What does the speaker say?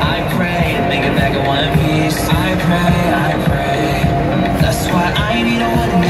I pray to make it back in one piece. I pray, I pray. That's why I need a one.